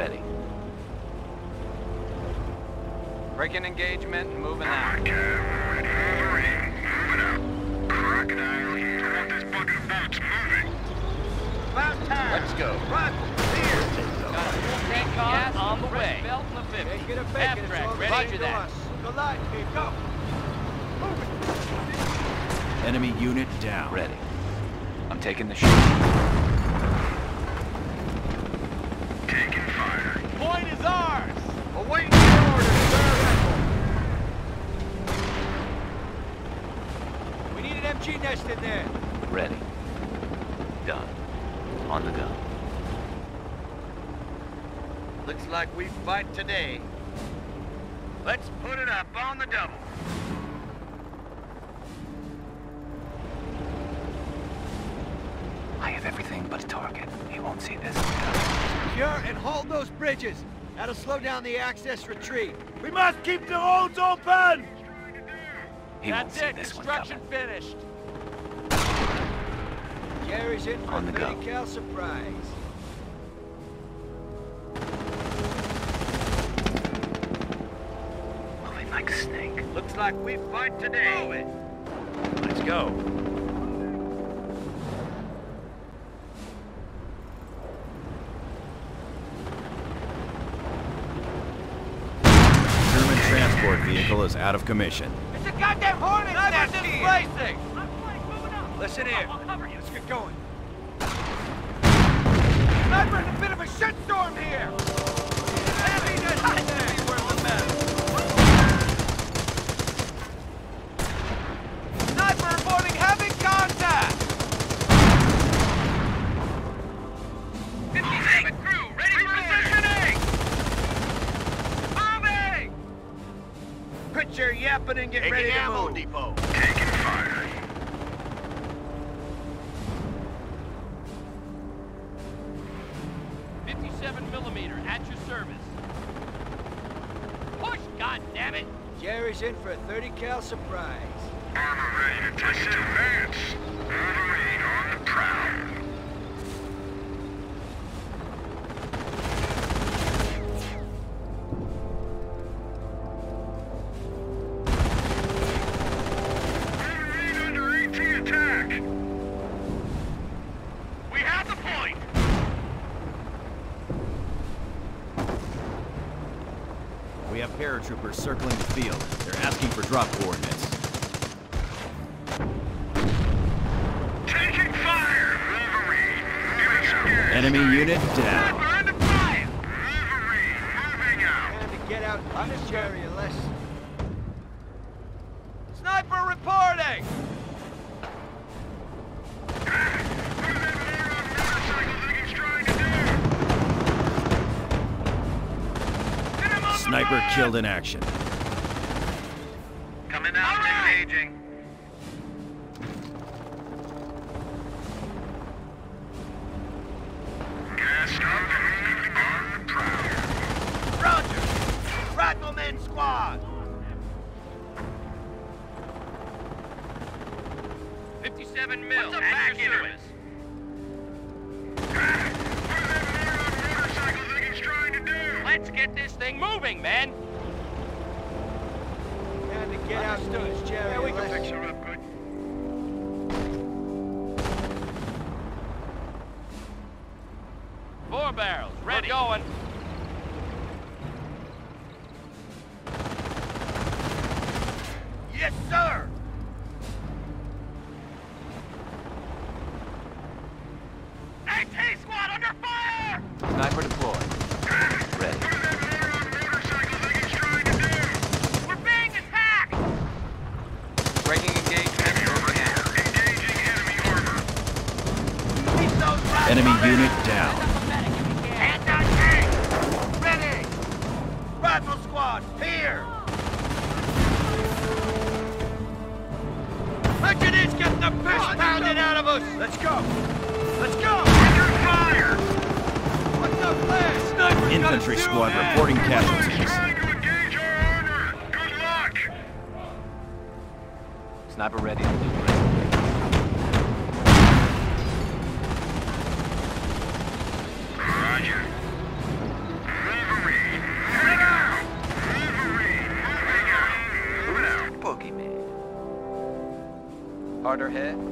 Ready. Breaking engagement and moving out. Moving out. Crocodile here. I want this bucket of boats moving. About time. Let's go. Rifle, here. Got a full tank of gas on the way. Belt and the 50. Take it or bake Half. It's track, ready? Roger to that. us. Go light, here, go. Move. Enemy unit down. Ready. I'm taking the shot. Taking fire. Point is ours. Awaiting your orders, sir. We need an MG nest in there. Ready. Done. On the gun. Looks like we fight today. Let's put it up on the double. I have everything but a target. He won't see this. Secure and hold those bridges. That'll slow down the Axis retreat. We must keep the roads open! He That's it. this Construction finished. Jerry's in for On a the go. 30 cal surprise. Moving like a snake. Looks like we fight today. Let's go. German transport vehicle is out of commission. It's a goddamn hornet nest here. displacing. Listen here. Let's get going. Sniper's a bit of a shitstorm here. Heavy nest in there. Yapping and get Taking ready to ammo move. depot. Taking fire. Fifty-seven millimeter at your service. Push, God damn it! Jerry's in for a 30 cal surprise. Have paratroopers circling the field. They're asking for drop coordinates. Sniper killed in action. Coming out engaging. harder hit.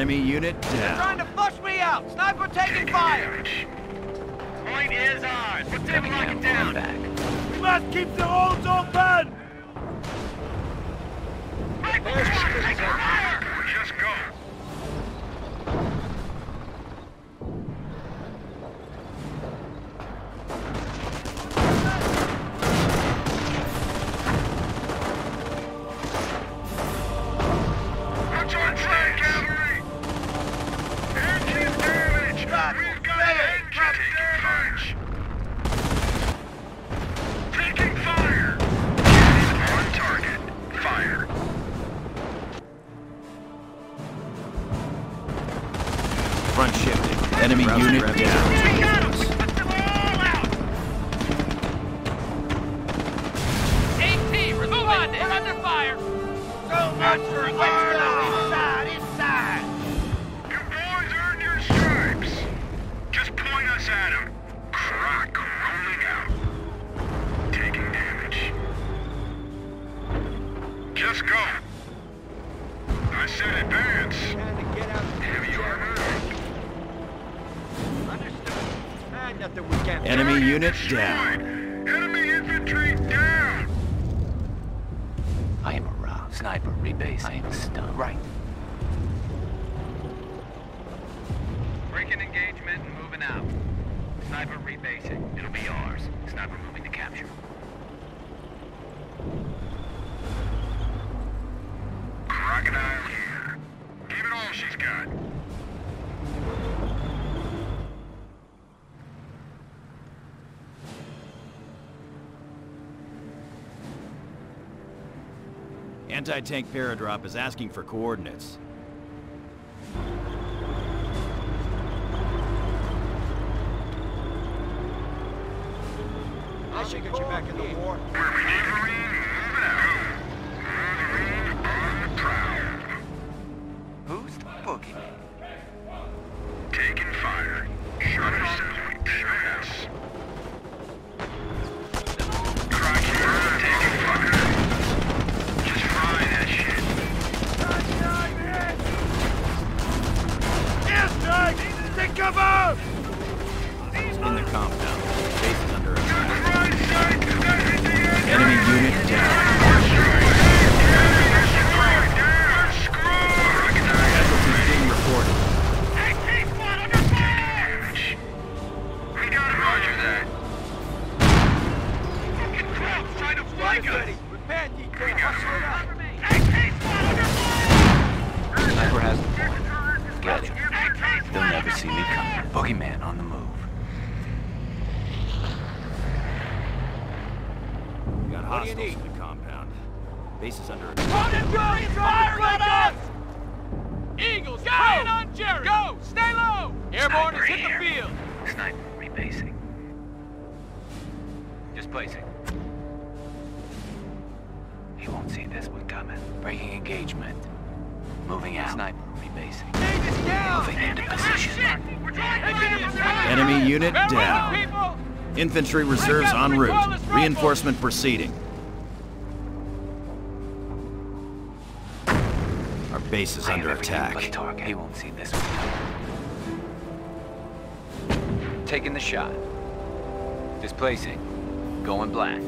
Enemy unit down. They're trying to flush me out! Sniper taking fire! Point is ours! Put them like it down! Back. We must keep them down. anti-tank paradrop is asking for coordinates. I should get you back in the war. infantry reserves en route. Reinforcement proceeding. Our base is under attack. He won't see this one. Taking the shot. Displacing. Going black.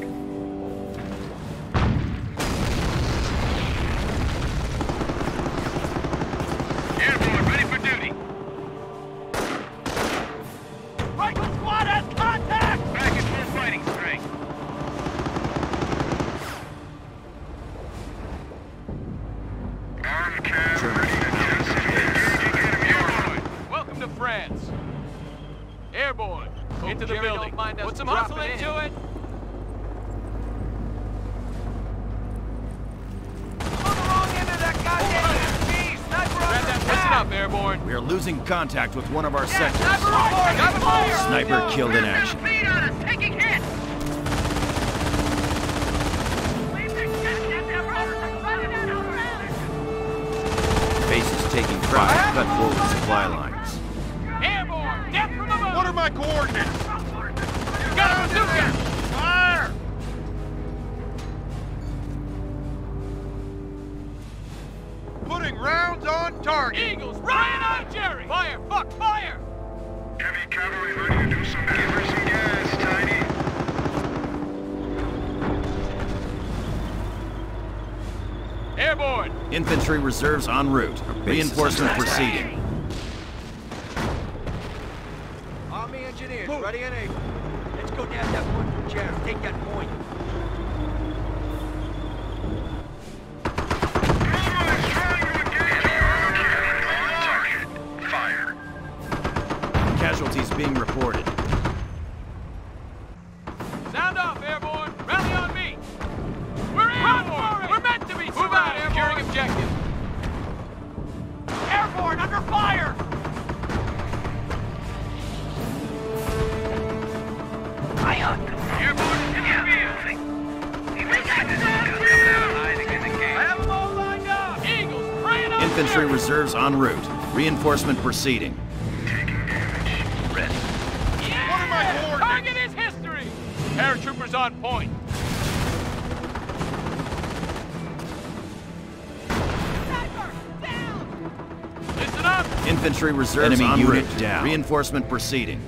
contact with one of our sectors. Oh, Sniper killed in action. Base is taking fire. Cut forward supply line. reserves en route. Reinforcement proceeding. en route. Reinforcement proceeding. Paratroopers on point. Down! Listen up! Infantry reserves Enemy unit route. down. Reinforcement proceeding.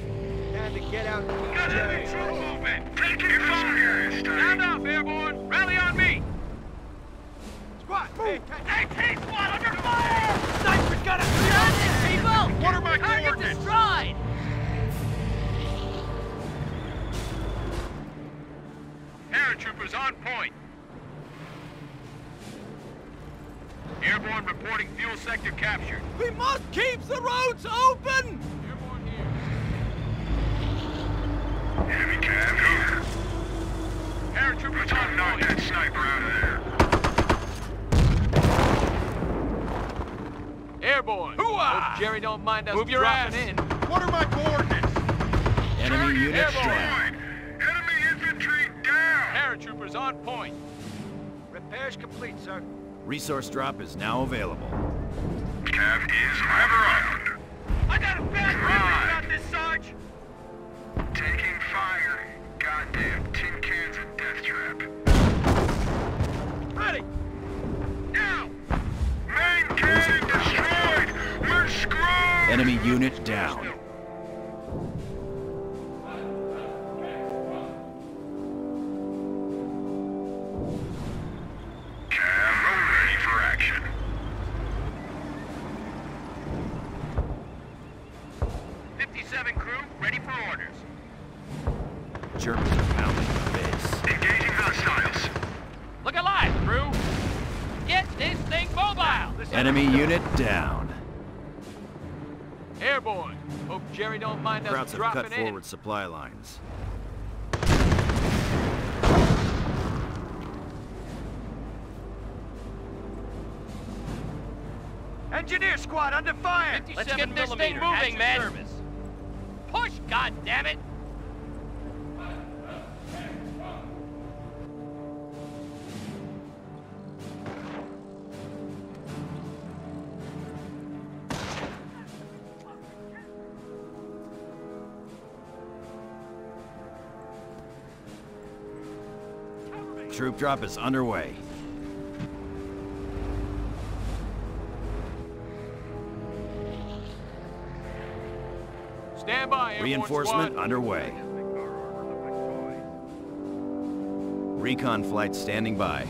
us Move your ass. in. What are my coordinates? Enemy units destroyed. Enemy infantry down! Paratroopers on point. Repairs complete, sir. Resource drop is now available. Cav is. I got a bad feeling about this, Sarge! Taking fire. Goddamn tin cans and death trap. Enemy unit down. Scouts have cut in. forward supply lines. Engineer squad under fire! Let's get this thing moving, man! Service. Push, goddammit! Drop is underway. Stand by, Reinforcement underway. Recon flight standing by.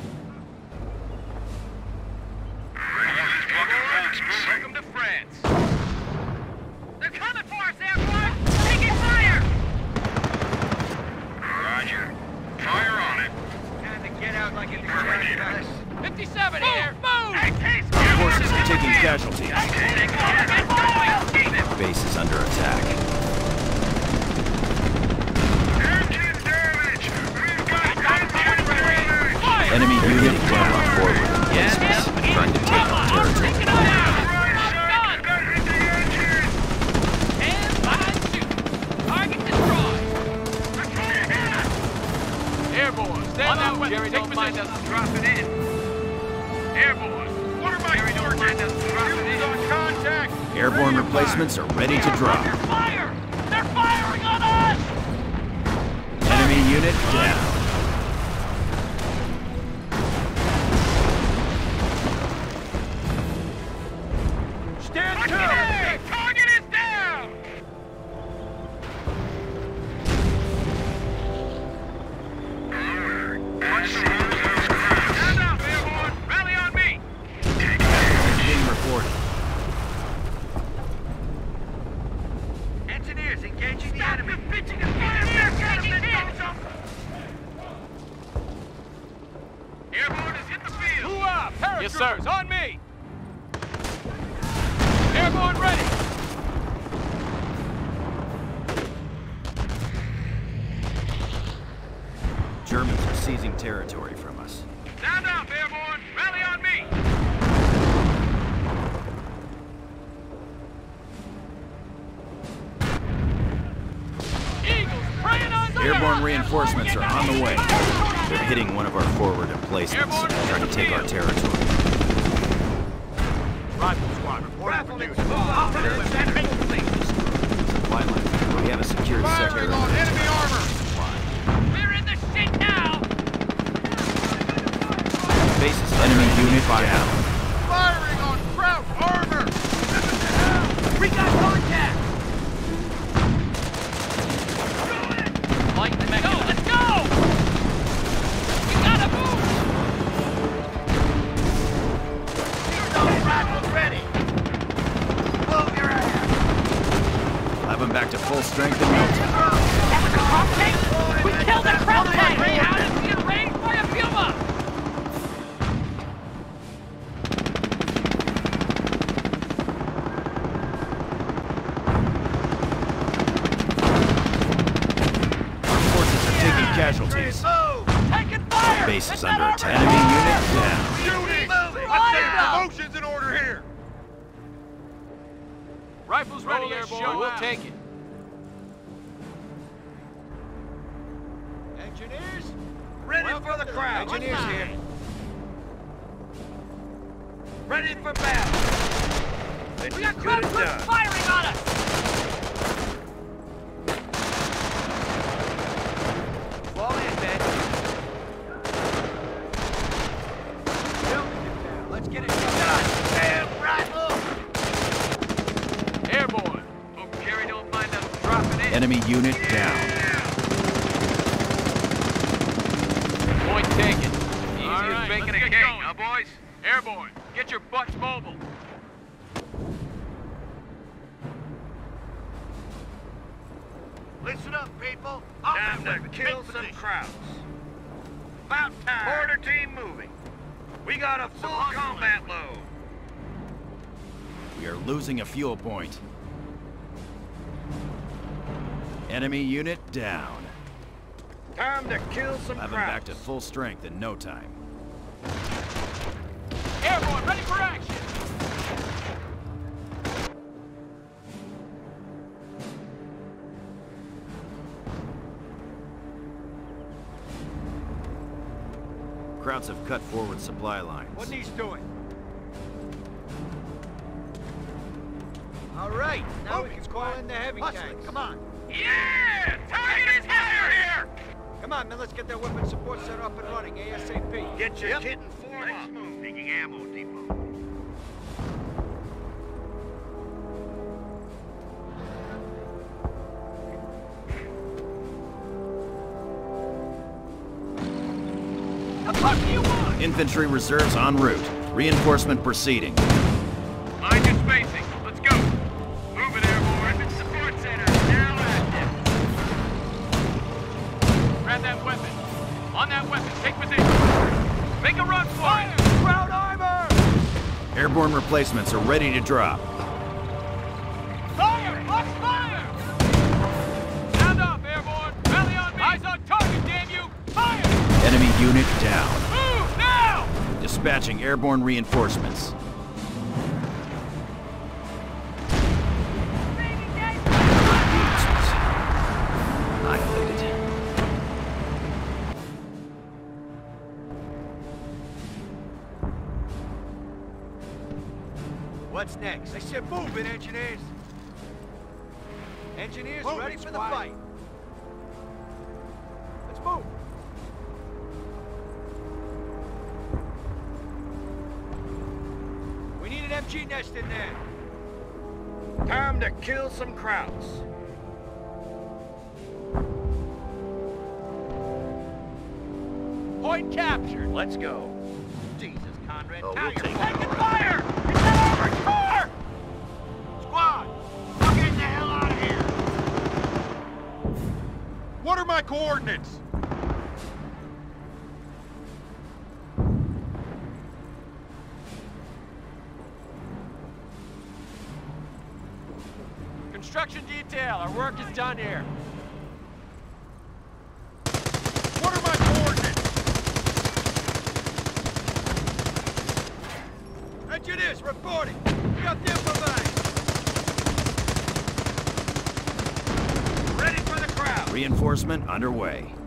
Yes, sir. On me. Airborne ready. Germans are seizing territory from us. Stand up, Airborne. Rally on me. Eagles preying on Airborne reinforcements are on the way. They're hitting one of our forward emplacements, trying to take our territory. Rifle squad, reporting for duty. Supply line. We have a secured sector. Firing on enemy armor! They're in the shit now. Base is enemy unit down. Firing on Kraut armor! We got contact! Ready for the crowd. Engineers here. Ready for battle. we got crowd troops firing on us! Fall in, man. Let's get it done. Damn rifle! Airborne. Hope Jerry don't mind us dropping in. Enemy unit down. Point taken. Easy as baking a cake, huh, boys? Airborne, get your butts mobile. Listen up, people. Time to kill some Krauts. About time. Order team moving. We got a full combat load. We are losing a fuel point. Enemy unit down. Time to kill some Have them back to full strength in no time. Airborne, ready for action. Krauts have cut forward supply lines. What he's doing? Right, now we can call in the heavy tanks. Come on. Yeah! Target is fire here! Come on, man, let's get that weapon support set up and running ASAP. Get your yep. kit and form nice up. Move. Taking ammo depot. Infantry reserves en route. Reinforcement proceeding. Mind your spacing. run for it! Ground armor! Airborne replacements are ready to drop. Fire! Let's fire! Stand up, airborne! Rally on me! Eyes on target, damn you! Fire! Enemy unit down. Move, now! Dispatching airborne reinforcements. They said move engineers. Engineers move ready for the fight. Let's move. We need an MG nest in there. Time to kill some Krauts. Point captured. Let's go. Jesus, Conrad. Oh, coordinates! Construction detail, our work is done here. What are my? Engineers, reporting! Reinforcement underway.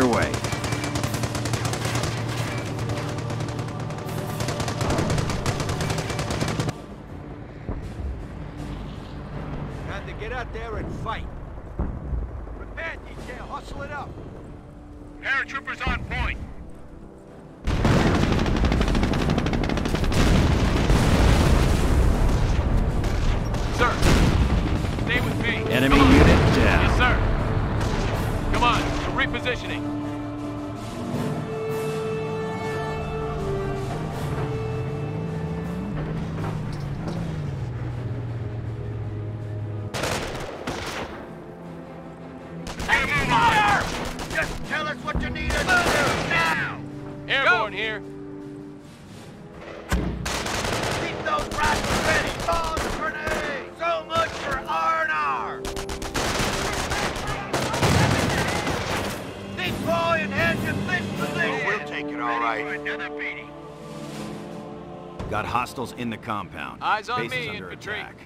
underway. hostiles in the compound. Eyes on Base me, infantry. Attack.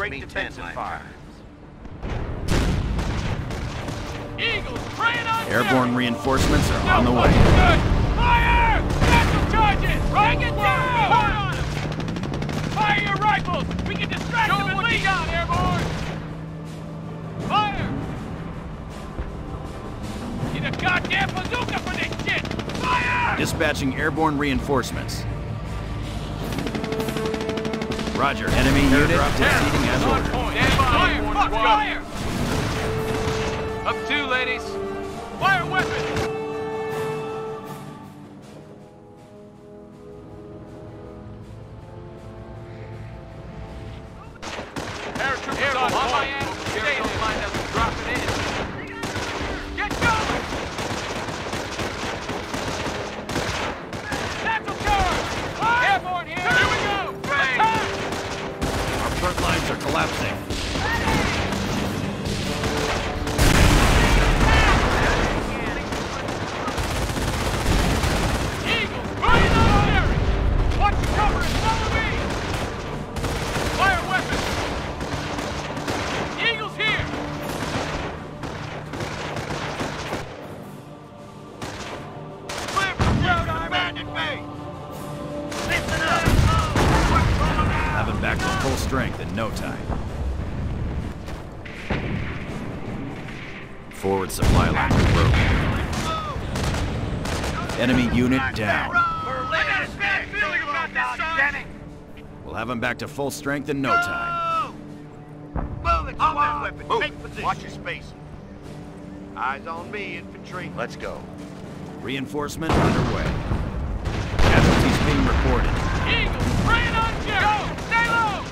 Great me ten defensive fire. Eagles, preying on Airborne reinforcements are on the way. Good. Fire! Natural charges! Bring it down! Hold on 'em. Fire your rifles! We can distract them and lead! got, Airborne! Fire! Need a goddamn bazooka for this shit! Fire! Dispatching airborne reinforcements. Roger, enemy unit proceeding as On ordered. point. Fire! Fuck fire! Up two, ladies. Fire weapon! Strength in no time. Forward supply line broken. Enemy unit down. I got a bad feeling about this, son. Damn it. We'll have them back to full strength in no time. Move it, squad. weapon. Move. Take position. Watch your space. Eyes on me, infantry. Let's go. Reinforcement underway. Casualties being reported. Eagles, preying on Jerry! Go! Stay low!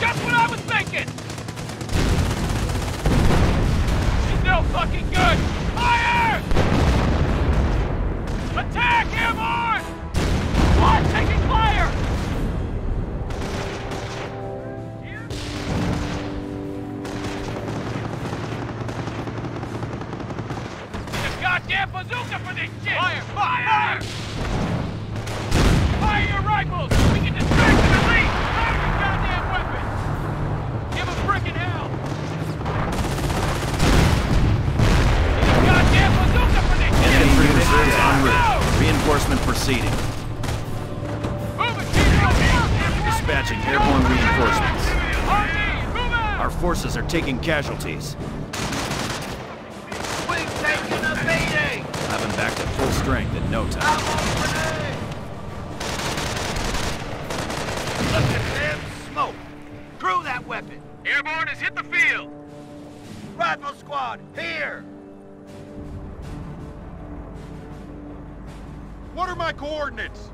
Just what I was thinking! He's no fucking good! Fire! Attack, airborne! Taking casualties. We've taken a beating. Have them back to full strength in no time. Look at them smoke. Crew that weapon. Airborne has hit the field! Rifle squad, here. What are my coordinates?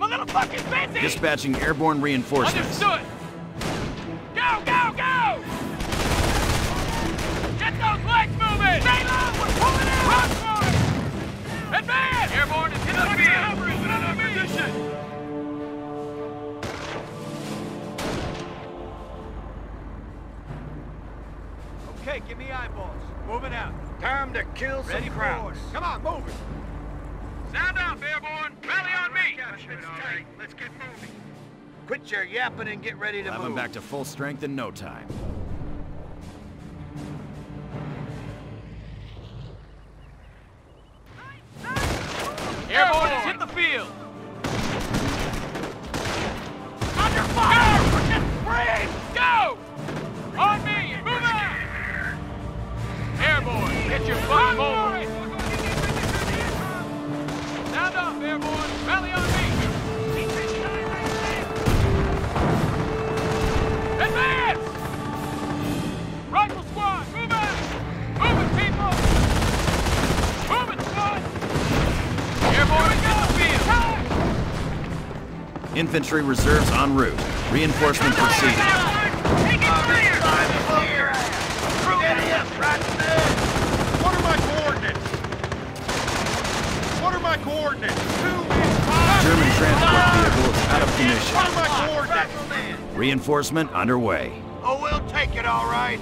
I'm a little fucking busy! Dispatching airborne reinforcements. Understood! Go, go, go! Get those legs moving! Stay low! We're pulling out! Run for it! Advance! Airborne is in the field! Moving in our position! Okay, give me eyeballs. Moving out. Time to kill some Krauts. Come on, move it. Stand up, airborne! Rally on me! Let's get moving. Quit your yapping and get ready to Have move. them back to full strength in no time. Infantry reserves en route. Reinforcement proceeding. Take it clear! Get him, right there. What are my coordinates? What are my coordinates? German transport ah! vehicle is out of commission. are my coordinates? Reinforcement underway. Oh, we'll take it, all right.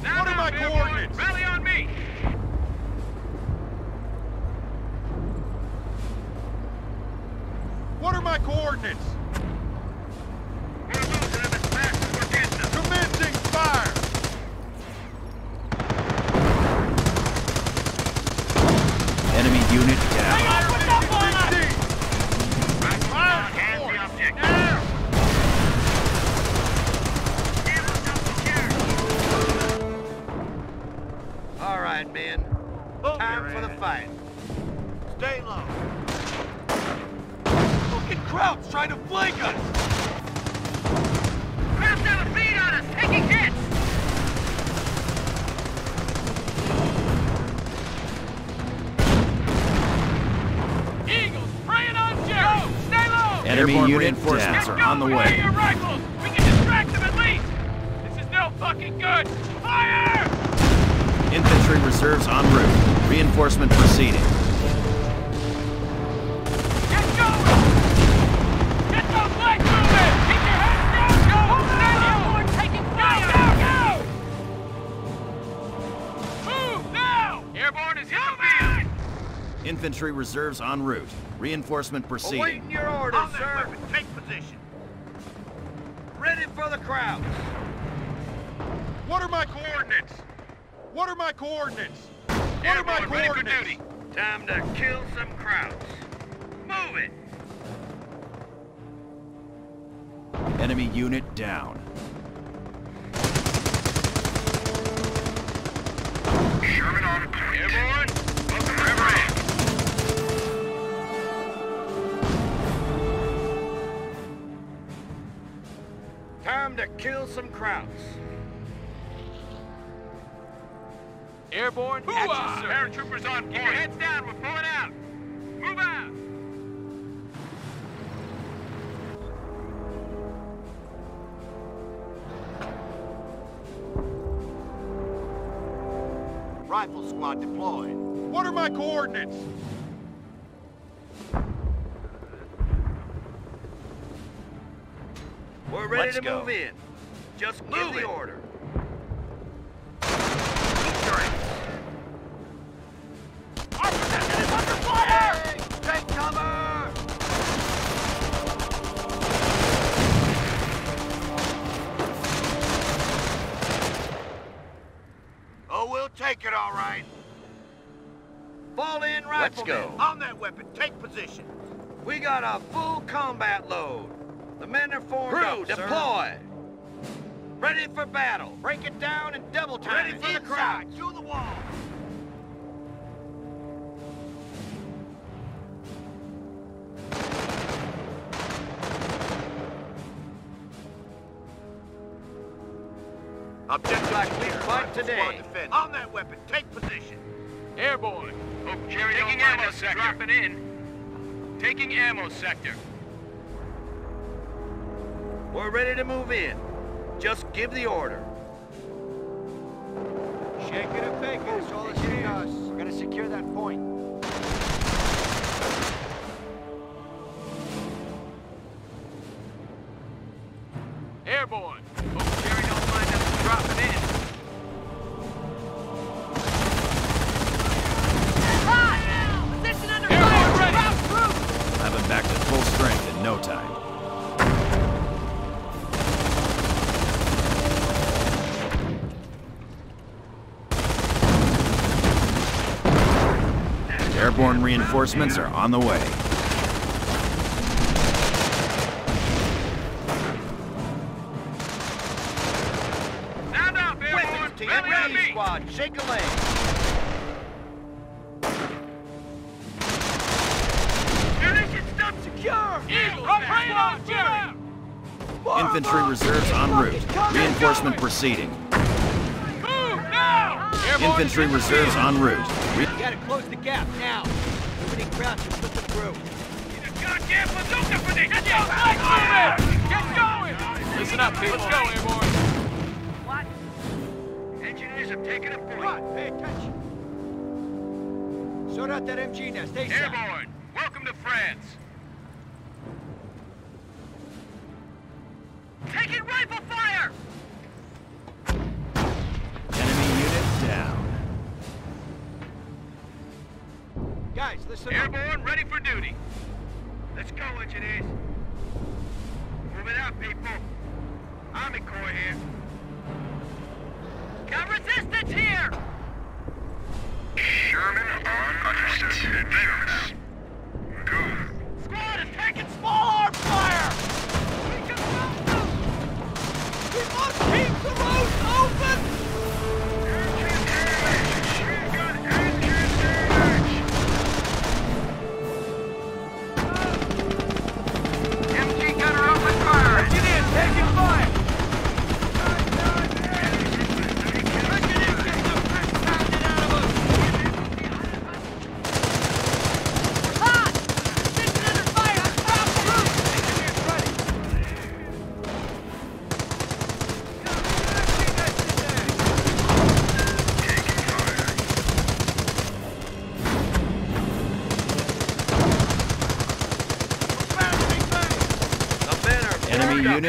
What are my my coordinates? Rally on me! What are my coordinates? On the way. your rifles! We can distract them at least! This is no fucking good! Fire! Infantry reserves en route. Reinforcement proceeding. Get going! Get those legs moving! Keep your heads down! Go! Stay low! Airborne taking fire! Go, go! Move now! Airborne is in the field! Infantry reserves en route. Reinforcement proceeding. Awaiting your orders, On that sir. Crowds. What are my coordinates? What are my coordinates? What are my Airborne, ready for duty. Time to kill some Krauts. Move it. Enemy unit down. Sherman on point. Airborne, time to kill some Krauts. Airborne, action, sir. Paratroopers on Keep your heads down, we're pulling out! Move out! Rifle squad deployed. What are my coordinates? Let's to go. move in. Just Move give the it. order. Deploy. Ready for battle. Break it down and double time Ready it. for the Inside. crowd. To the wall. Objective like we clear. fight Rifle today. On that weapon, take position. Airborne, Hope Jerry taking don't ammo us sector. dropping Dropping in. Taking ammo sector. We're ready to move in. Just give the order. Shake it and bake it. It's all the city. We're gonna secure that point. Reinforcements are on the way. Stand up, Airborne! Weapons team, Rally on ready squad, shake a leg. Munition stop secure! Eagles, preying on Jerry! Infantry reserves en route. Reinforcement proceeding. Move now! Airborne Infantry is in the reserves en route. Re- You gotta close the gap now. Nobody crouch and put them through. Need a goddamn bazooka for this! Get those legs moving! Get going! Listen up, people. Let's go, Airborne. Engineers have taken a point. Right, pay attention. Sort out that MG now. Stay sharp. Airborne, welcome to France. Listen Airborne, ready for duty. Let's go, engineers. Move it out, people. Army Corps here.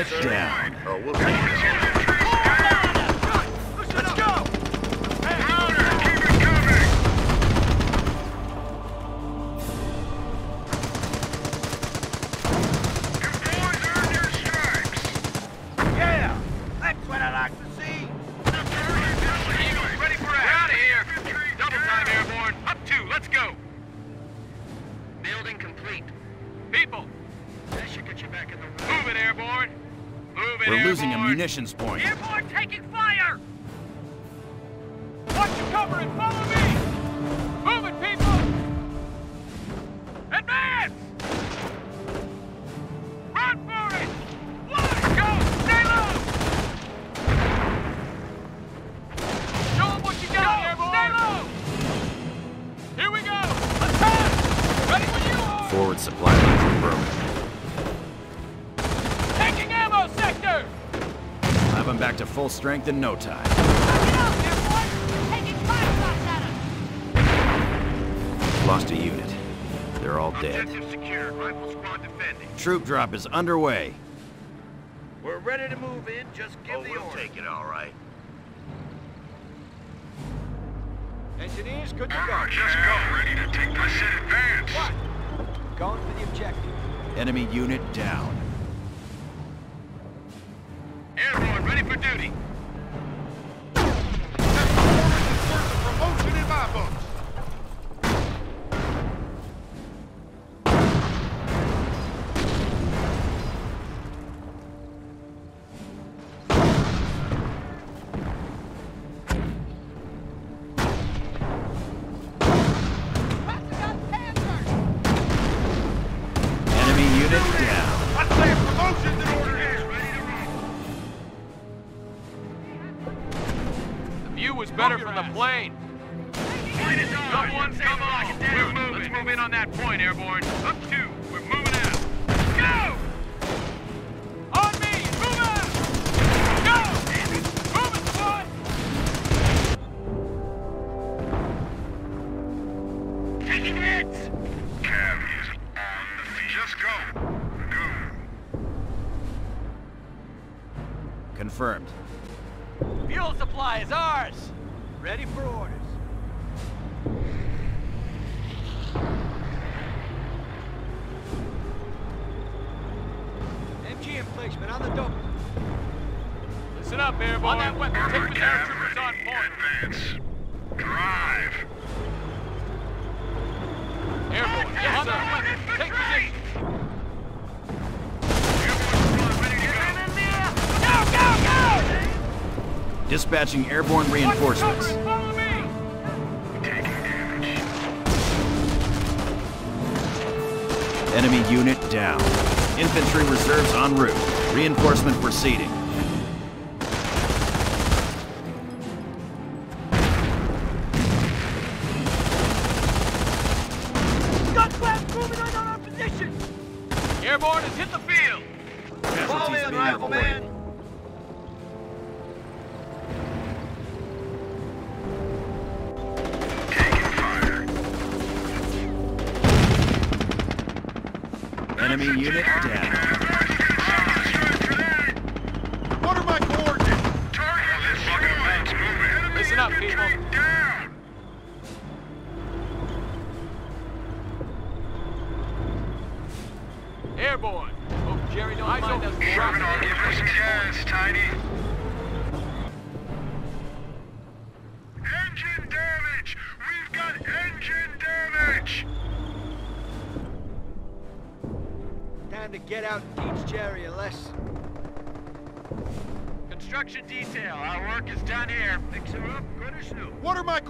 Enemy formed up, unit sir. down. Oh, we'll take this. Let's go! Louder, keep it coming! You boys earned your stripes! Yeah, that's what I like to see. Ready for. We're out of here. Double time airborne. Up two, let's go. Building complete. People. That should get you back in the room. Move it, airborne. We're losing a munitions point. Airborne taking fire! Watch your cover and follow me! Strength in no time. Lost a unit. They're all dead. Rifle squad defending. Troop drop is underway. We're ready to move in. Just give the order. take it all right. Engineers, good to Uh, just go. Ready to take this in advance. Going for the objective. Enemy unit down. Airborne, ready for duty. Was better from the plane. Someone come on. We're moving. Let's move in on that point, Airborne. Up two. We're moving out. Go! For orders. MG emplacement on the double. Listen up, Airborne. On that weapon, Take the Cav paratroopers on point. Advance. Drive. Airborne, yes, sir. Take position. Go, go, go! Dispatching airborne reinforcements. Enemy unit down. Infantry reserves en route. Reinforcement proceeding. Enemy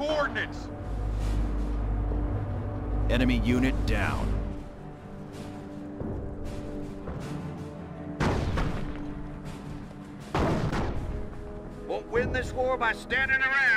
coordinates? Enemy unit down. Won't win this war by standing around.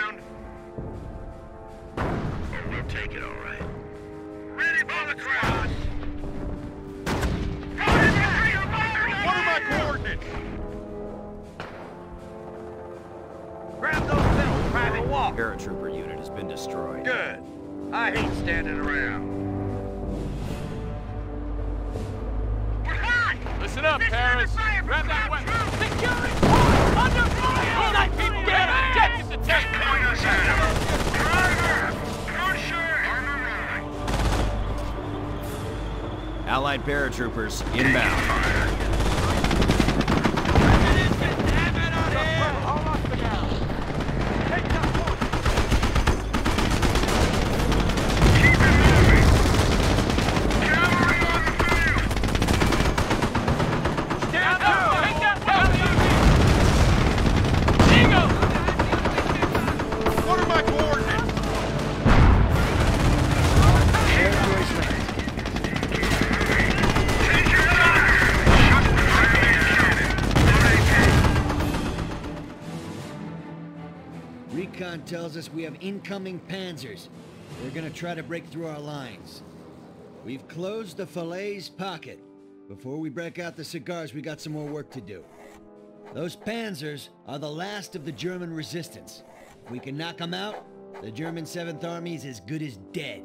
Tells us we have incoming panzers. They're gonna try to break through our lines. We've closed the Falaise pocket. Before we break out the cigars, we got some more work to do. Those panzers are the last of the German resistance. If we can knock them out, the German 7th Army is as good as dead.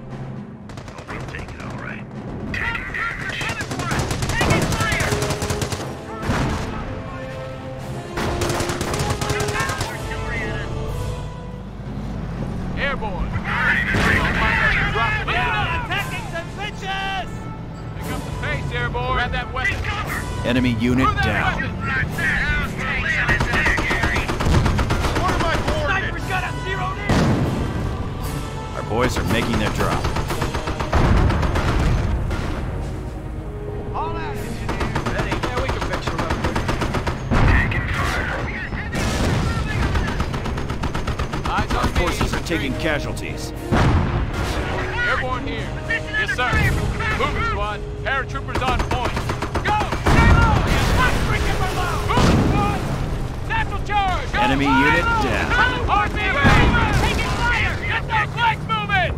Enemy unit down. What are my coordinates? got us zeroed in. Our boys are making their drop. All out, engineer. Ready? Yeah, we can fix her up. Taking fire. Eyes on me. Forces are taking casualties. Airborne here. Yes, sir. Moving squad. Paratroopers on point. Go! Stay low! One freaking below! Moving squad! Satchel charge! Go! Enemy Fire! unit down. RPG moving! Taking fire! Get those legs moving!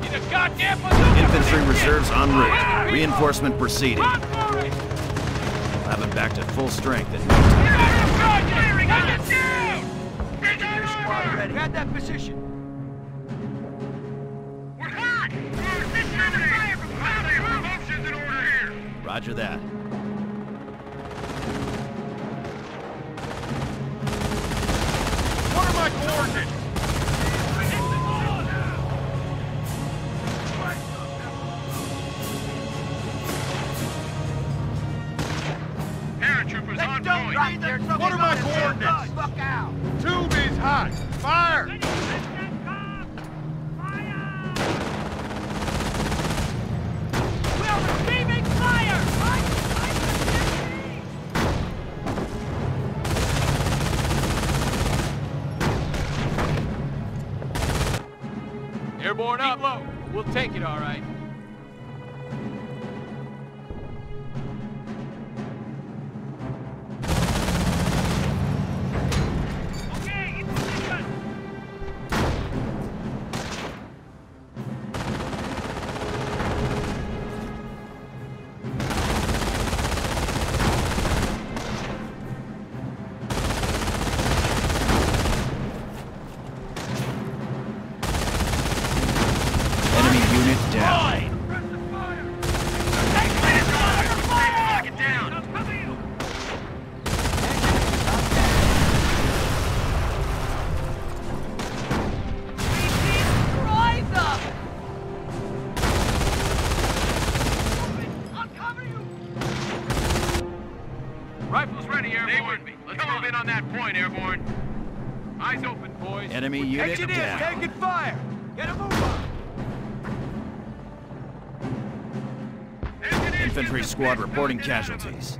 Need a goddamn bazooka! Infantry reserves en route. Reinforcement proceeding. Run for it! Have them back to full strength in no time. Take it down! Engineer squad ready. Grab that position. We're hot! We'll take it all right. Down. taking fire. Get a move on. Infantry squad reporting casualties.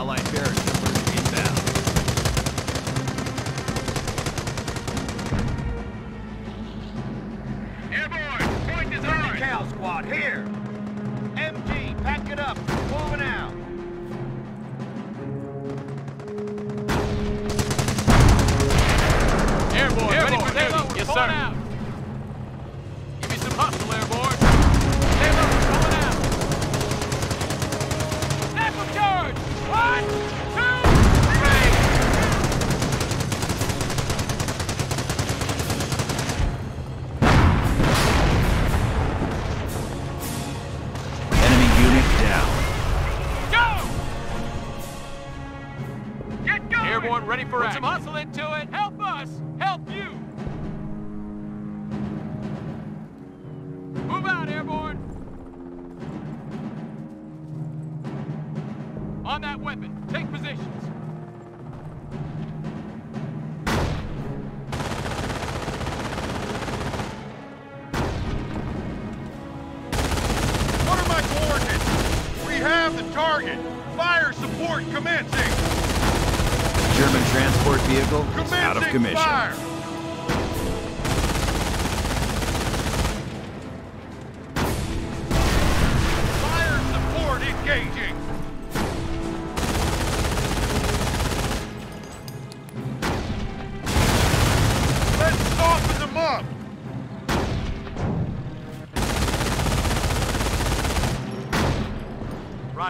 Allied paratroopers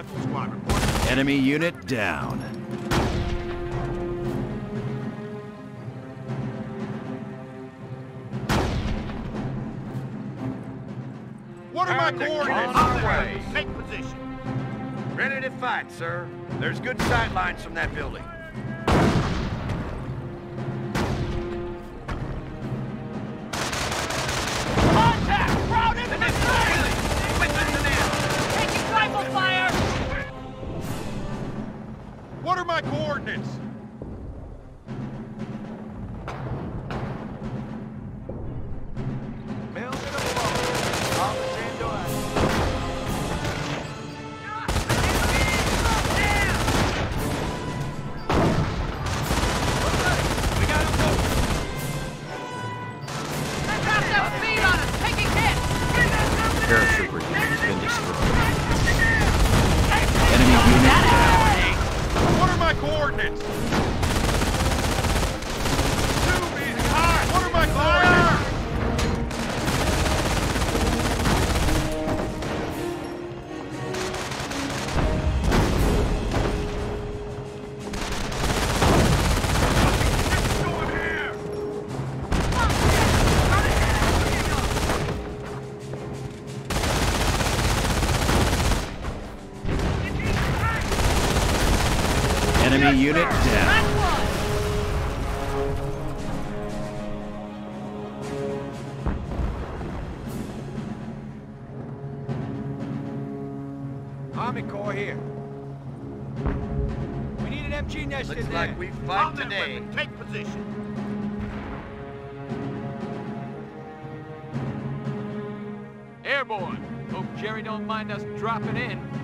Rifle squad reporting. Enemy unit down. What are my On the- coordinates? on our way. Take position. Ready to fight, sir. There's good sight lines from that building. Contact! Crowd in the Taking rifle fire! What are my coordinates? Army Corps here. We need an MG nest Looks like we fight today. Take position. Airborne. Hope Jerry don't mind us dropping in.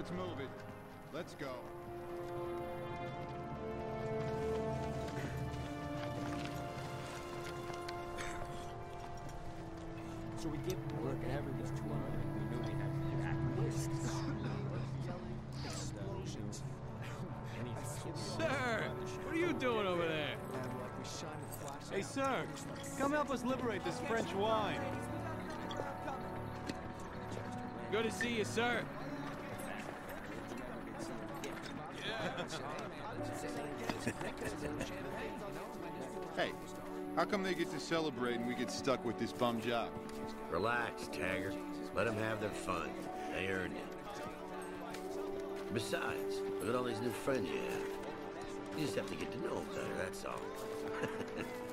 Let's move it. Let's go. So we did work and everything's too early. We knew we had to get uh, Explosions. Sir, what are you doing over there? Hey, sir, come help us liberate this French wine. Good to see you, sir. Hey, how come they get to celebrate and we get stuck with this bum job? Relax, Taggart. Let them have their fun. They earned it. Besides, look at all these new friends you have. You just have to get to know them better, that's all.